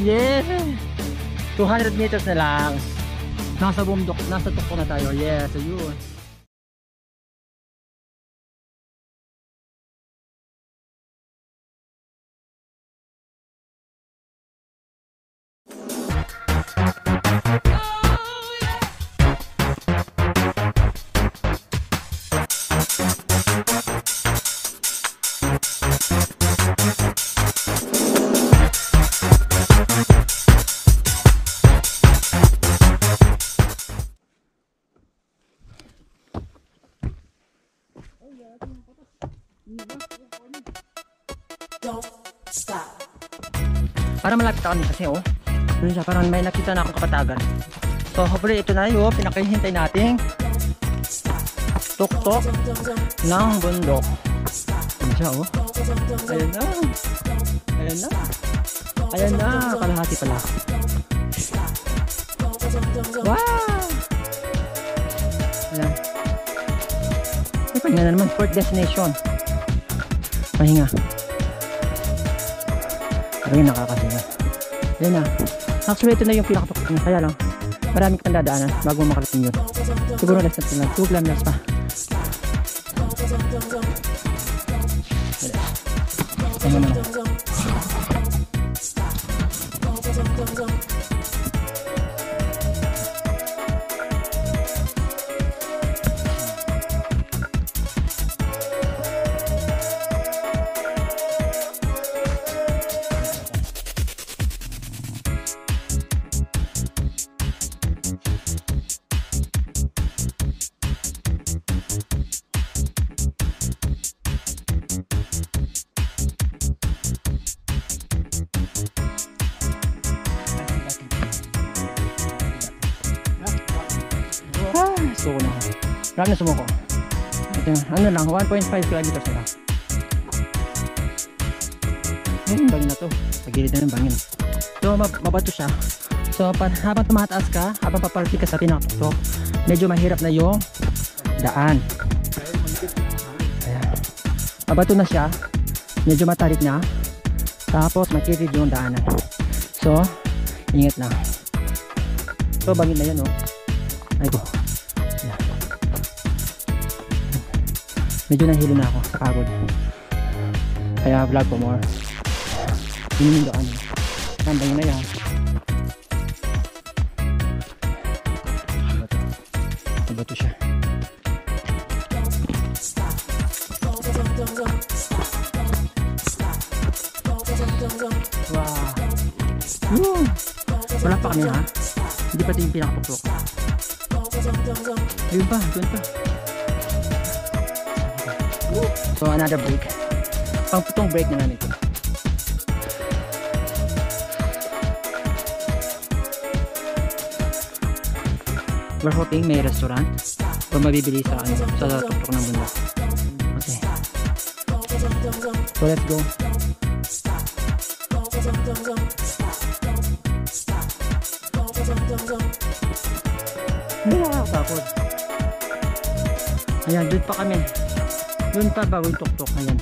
Yes! 200 meters na lang. Nasa bundok, nasa tukto na tayo. Yes, ayun. Kami kasi oh. Doon siya, parang may nakita na akong kapatagan. So hopefully ito na yung pinakahihintay nating tuktok ng bundok. Ayan siya oh. Ayan na. Ayan na. Ayan na. Kalahati pala. Wow! Ayan. Ay, pahinga na naman. Fourth destination. Pahinga. Ayun, nakakasinga. Yan na. Actually, ito na yung pinakatuktok niya. Kaya lang, marami ka pang dadaanan bago mo makarating yun. Siguro less than lang. 2 kilometers pa. Ano na lang. Suko na ako. Marami na sumuko. Ito na, ano lang, 1.5 kilometers na lang. Ayun, bangin na to. Sa gilid na ng bangin. So, mab- mabato siya. So, habang tumataas ka, habang paparati ka sa pinakatuktok, medyo mahirap na yung daan. Ayan. Mabato na siya. Medyo matarik na. Tapos, matitid yung daanan. So, ingat lang. So, bangin na yan, oh. Ay ko. Medyo nahilo na ako sa pagod. Kaya vlog ko more. Yun yung daan. Tambay na yan. Bato. Bato siya. Wow. Woo! Wala pa kami ha. Hindi pa ito yung pinakatuktok. Yun pa, doon pa. So another break. Pang putong break na namin ito. We're hoping may restaurant o mabibili sa ano, sa tuktok ng bundok. Okay. So let's go. Ay, nakakatakot. Ayan, doon pa kami. Doon pa ba yung tuktok? Ayan.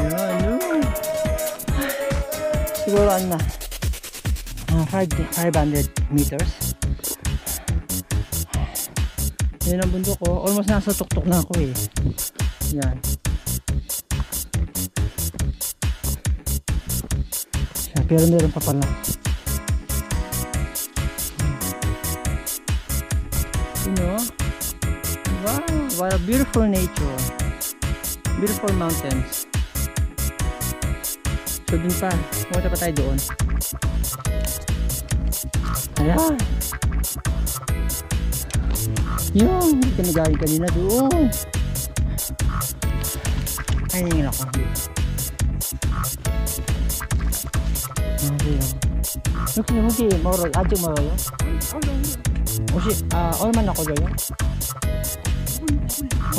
Ayan, yun. Siguro ano na. 5 500 meters. Yan ang bundok ko. Almost nasa tuktok na ako eh. Yan. Yan, Pero meron pa pala. You know? what a beautiful nature. Beautiful mountains. So dun pa. Pumunta pa tayo doon. Ayan. Yun hindi kami galing kanina doon. Ay nangin ako. Okay. Okay, okay. Moro, ajo moro yun. Oshi, oh, ah, orman ako yun.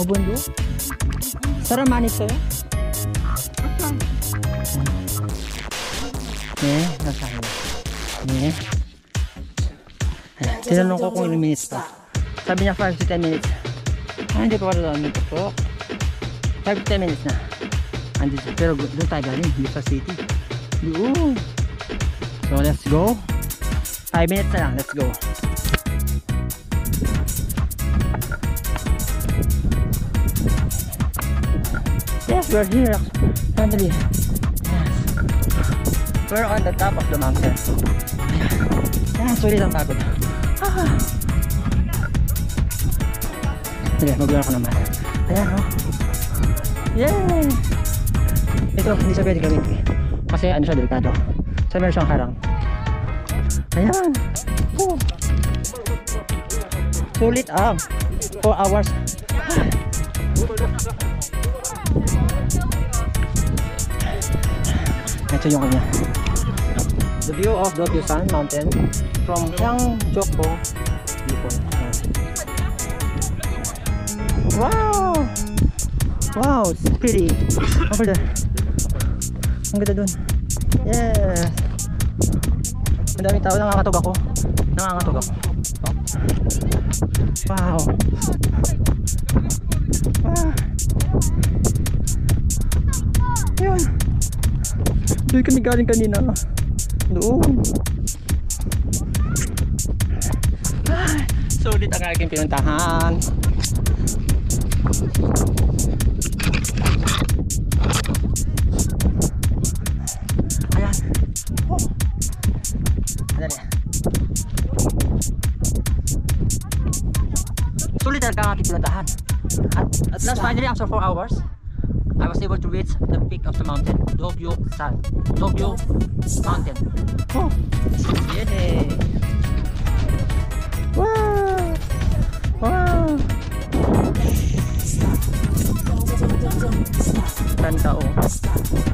ಒಬ್ಬೊಂದು ಸರ ಮಾಡಿಸ್ತೇವೆ eh nasaan eh tinanong ko kung ilang minutes pa. Sabi niya 5 to 10 minutes. Ah hindi pa pala doon nagpasok 5 to 10 minutes na. Andito siya. Pero doon tayo galing. Hindi city. Yun. So let's go. 5 minutes na lang. Let's go. Yes, we're here. Yes. We're on the top of the mountain. Ayan, sulit ang pagod. Ah. Sige, mag ako naman. Ayan, oh. Yay! Ito, hindi siya pwede gawin. Kasi ano siya, delikado. So, meron siyang harang. Ayan. Sulit ang 4 hours. Ito yung kanya. The view of the Busan Mountain from viewpoint. Ayan. Wow! Wow, it's pretty. Over there. Ang ganda dun. Yes. Ang daming tao. Nangangatog ako. Nangangatog ako. Wow. Doon kami galing kanina. Doon. Sulit ang aking pinuntahan. Ayan. Oh. Dali. Sulit ang aking pinuntahan. At, at last finally after 4 hours, I was able to reach the peak of the mountain, Dobyo San, Dobyo Mountain. Oh. Yay! Wow! Wow! Tanda oh.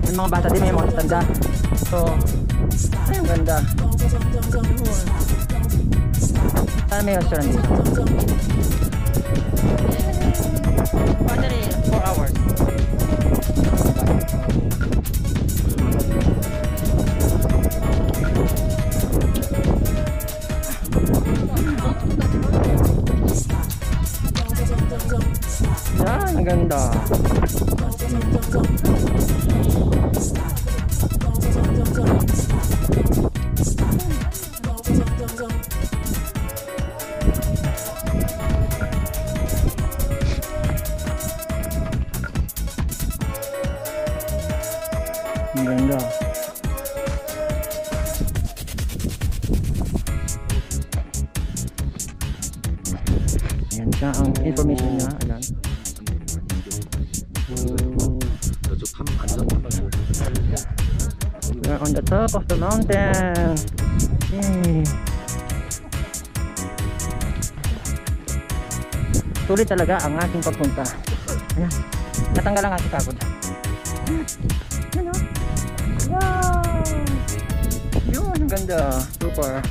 May mga bata din, may mga tanda. So, ay, ang ganda. Sana may restaurant dito. Finally, 4 hours. Yan, ang ganda. siya ang information niya ayan. So, we're on the top of the mountain. Yay. Tuloy talaga ang ating pagpunta. Ayan. Natanggal ang ating pagod. Oh. Wow. Yun ang ganda. Super.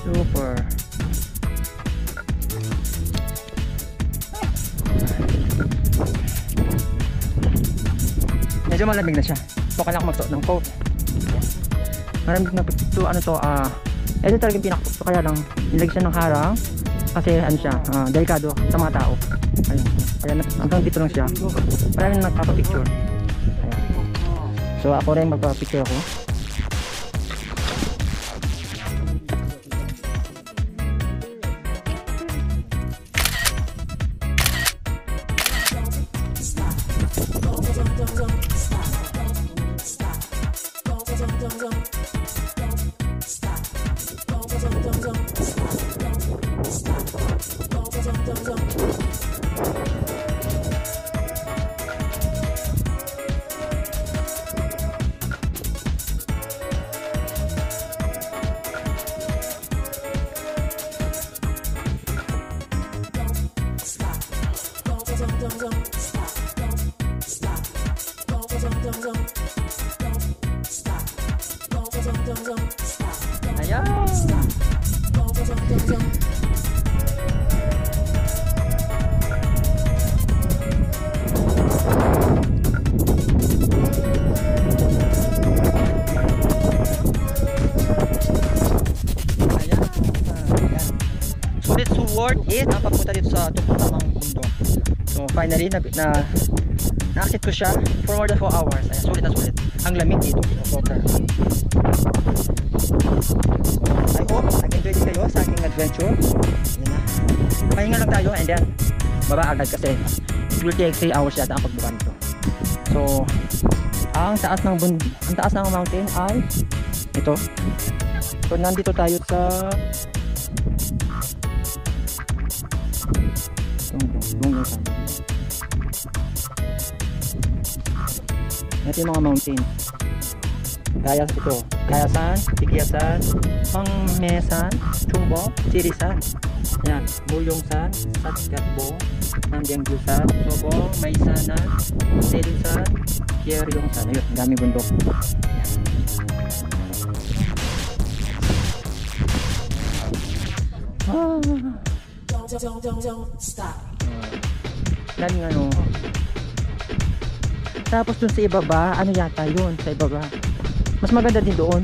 Super. Medyo malamig na siya. So, kailangan ko magsuot ng coat. Maraming na to, ano to, ah, ito talaga yung pinakapusto. Kaya lang, nilagay siya ng harang. Kasi, ano siya, ah, delikado sa mga tao. Ayun. Kaya, hanggang dito lang siya. Maraming nagpapapicture. Ayan. So, ako rin magpapicture ako. Ayan. Sulit so worth it ang pagpunta dito sa tutuntamang bundok. So finally na, na na-accept ko siya for more than 4 hours. Ayan, sulit na sulit. Ang lamig dito. Sobra. I hope nag-enjoy din kayo sa aking adventure. Yan na. Pahinga lang tayo and then baba agad kasi it will take 3 hours yata ang pagbuka nito. So, ang taas ng bund ang taas ng mountain ay ito. So, nandito tayo sa Dung- Dunggan. Ito yung mga mountain. Kaya ito, Kayasan, Tigyasan, Pangmesan, Chumbo, Chirisan. Yan, Mulyongsan, Satkatbo, Nambyangjusan, Sobong, Maisanan, Selinsan, Kyeryongsan. Ayun, dami bundok. Yan. Ah. Don't, don't, don't, don't stop. Daming ano. Tapos dun sa ibaba, ano yata yun sa ibaba. Mas maganda din doon.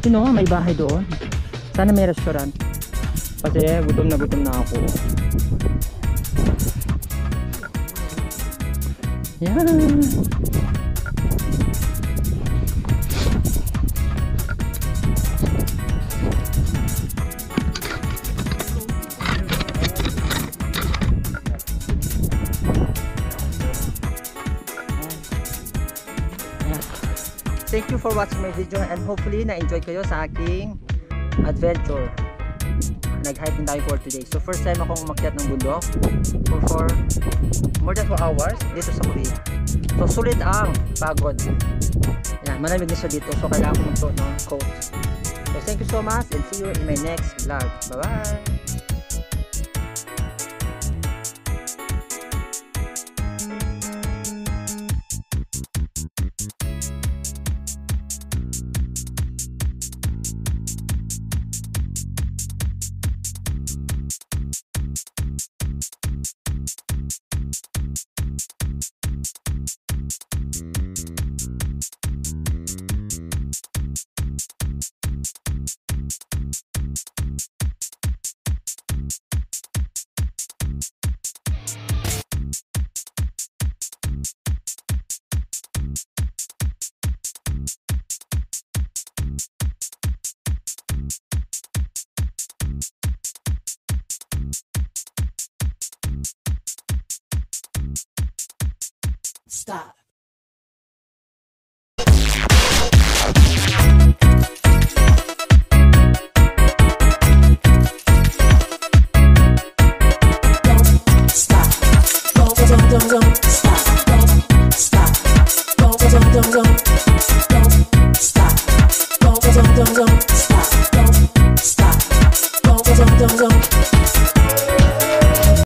Sino nga, may bahay doon. Sana may restaurant. Kasi gutom na gutom na ako. Yan. Thank you for watching my video and hopefully na-enjoy kayo sa aking adventure. Nag-hiking tayo for today. So first time akong umakyat ng bundok for, for more than 4 hours dito sa Korea. So sulit ang pagod. Yan, malamig na siya dito so kailangan ko magsuot ng coat. So thank you so much and see you in my next vlog. Bye-bye! Stop.